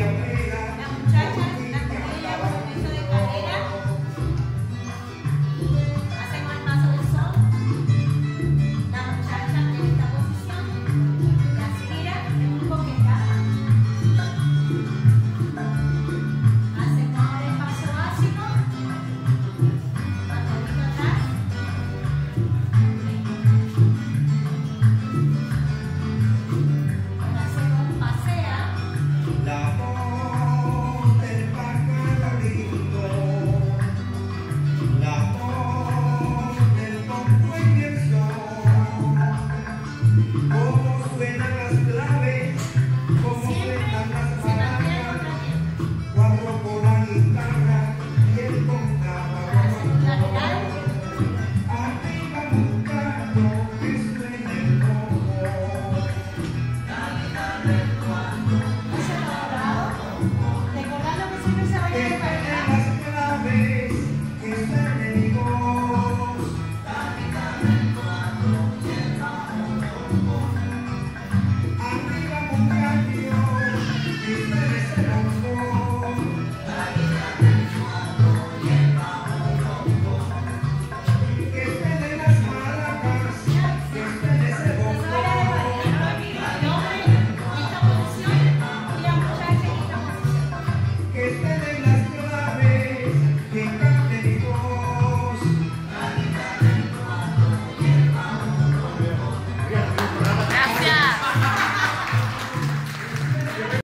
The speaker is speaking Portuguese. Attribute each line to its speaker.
Speaker 1: Thank you. Senhor.